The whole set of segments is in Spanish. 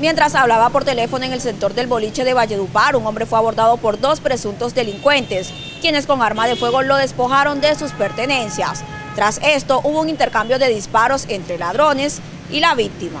Mientras hablaba por teléfono en el sector del boliche de Valledupar, un hombre fue abordado por dos presuntos delincuentes, quienes con arma de fuego lo despojaron de sus pertenencias. Tras esto, hubo un intercambio de disparos entre ladrones y la víctima.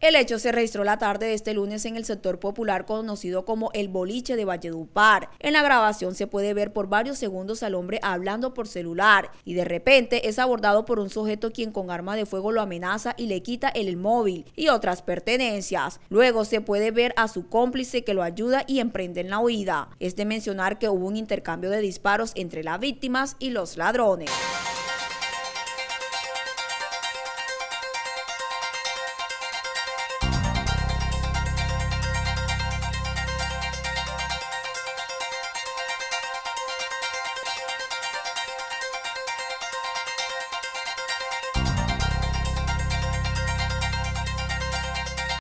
El hecho se registró la tarde de este lunes en el sector popular conocido como el boliche de Valledupar. En la grabación se puede ver por varios segundos al hombre hablando por celular y de repente es abordado por un sujeto quien con arma de fuego lo amenaza y le quita el móvil y otras pertenencias. Luego se puede ver a su cómplice que lo ayuda y emprende en la huida. Es de mencionar que hubo un intercambio de disparos entre las víctimas y los ladrones.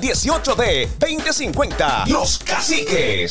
18D 2050. Los Caciques.